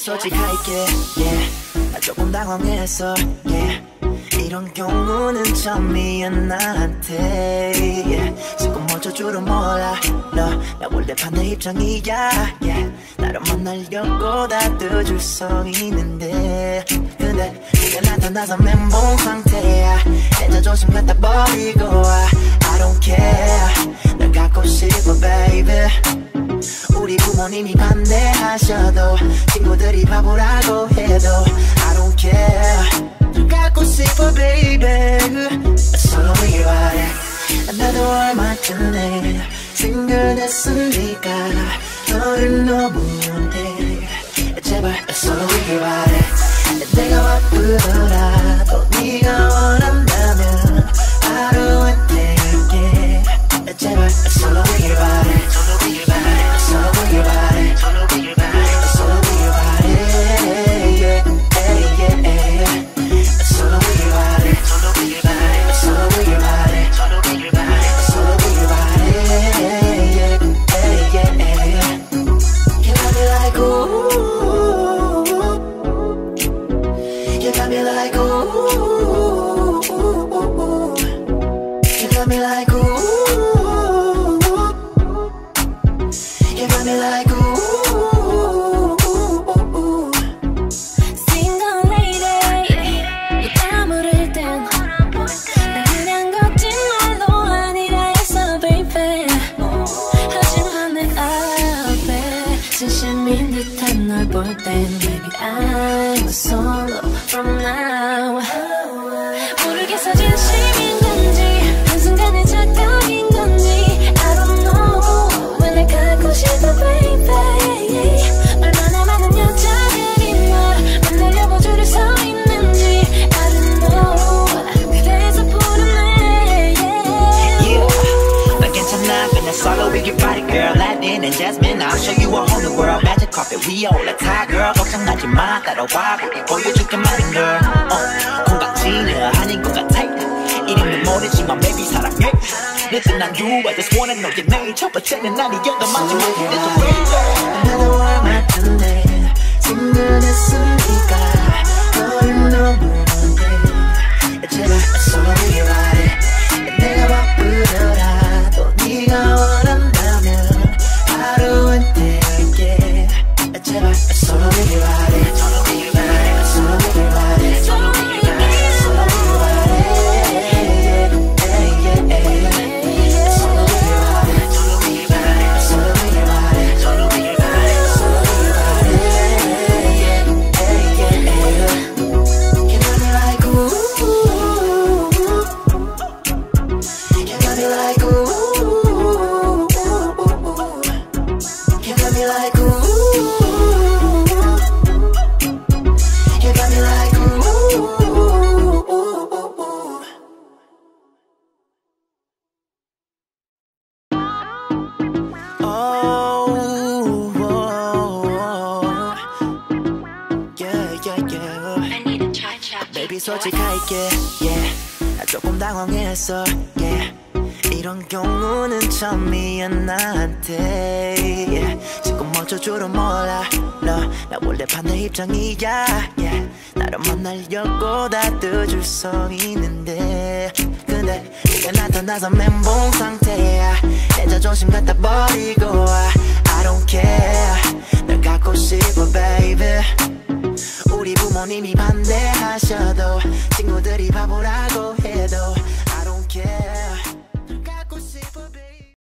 솔직할게, yeah. 나 조금 당황했어, yeah. 이런 경우는 처음이야 나한테, yeah. 지금 어쩔 줄은 몰라, 너. 나 원래 반대 입장이야, yeah. 나를 만나려고 다뜯줄 서 있는데, 근데 네가 나타나서 멘붕 상태야. 내 자존심 갖다 버리고 와. I don't care. 널 갖고 싶어, baby. 우리 부모님이 반대하셔도 친구들이 바보라고 해도 I don't care 널 갖고 싶어 baby 서로 이길 바래 나도 얼마 전에 싱글 됐으니까 너를 너무 원해 제발 서로 이길 바래 내가 바쁘 boy, then maybe I was solo from now 괜찮아 그냥 solo with your body girl Latin and Jasmine I'll show you a whole new world Magic carpet we all the tie girl 걱정하지 마 따라와 우리 보여줄게 많은 girl 어, 공각지는 아닌 것 같아 이름은 모르지만 maybe 사랑해 늦은 난 you I just wanna know your name 첫 번째는 아니어도 마지막이 돼서 baby 나도 얼마 전에 친근했으니까 너를 너무 yeah. Baby 솔직할게 yeah. 나 조금 당황했어 yeah. 이런 경우는 처음이야 나한테 yeah. 지금 어쩔 줄은 몰라 no. 나 원래 반대 입장이야 yeah. 나를 만나려고 다뜯줄 서 있는데 근데 네가 나타나서 멘붕 상태야 반대하셔도 친구들이 바보라고 해도 I don't care.